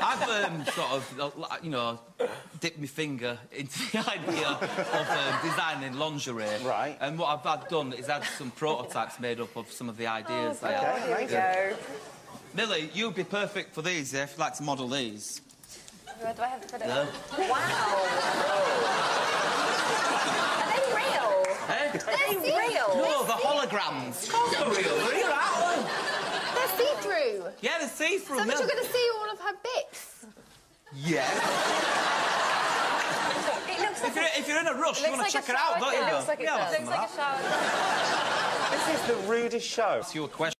I've um, sort of, uh, you know, dipped my finger into the idea of uh, designing lingerie. Right. And what I've had done is had some prototypes made up of some of the ideas I have. Here we go. Millie, you'd be perfect for these if you'd like to model these. Where do I have to put it? Yeah. Wow. Are they real? Eh? Are they real? No, the holograms. Of course they're real. They're real, aren't They're see-through. they? Yeah, they're see-through. So that Mill- you're going to see all of her bits. Yeah. It looks If like you're, if you're in a rush, you looks want to like check it out, shower don't you? curtain. Bill? Looks like it yeah, does. something Looks like a shower. This is the rudest show. It's your question.